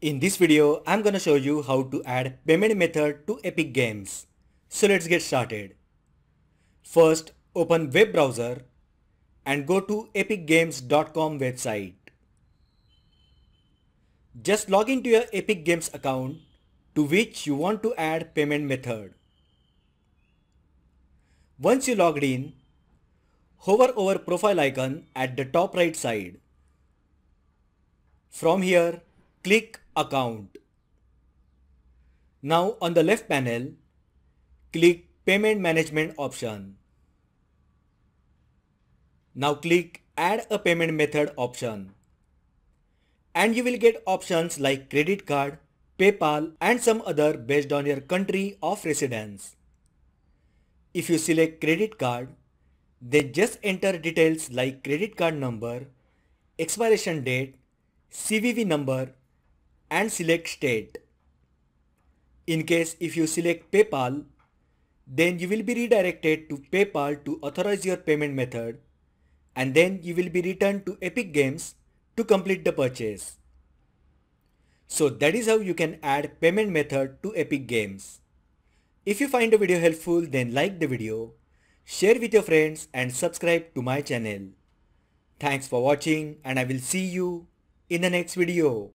In this video, I'm gonna show you how to add payment method to Epic Games. So let's get started. First, open web browser and go to epicgames.com website. Just log into your Epic Games account to which you want to add payment method. Once you logged in, hover over profile icon at the top right side. From here, click Account. Now on the left panel, click Payment Management option. Now click Add a Payment Method option. And you will get options like credit card, PayPal and some other based on your country of residence. If you select credit card, then just enter details like credit card number, expiration date, CVV number and select state. In case if you select PayPal, then you will be redirected to PayPal to authorize your payment method and then you will be returned to Epic Games to complete the purchase. So that is how you can add payment method to Epic Games. If you find the video helpful then like the video, share with your friends and subscribe to my channel. Thanks for watching and I will see you in the next video.